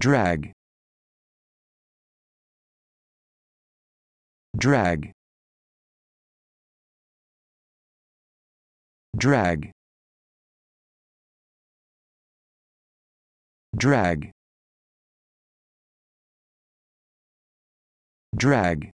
drag. Drag. Drag. Drag. Drag.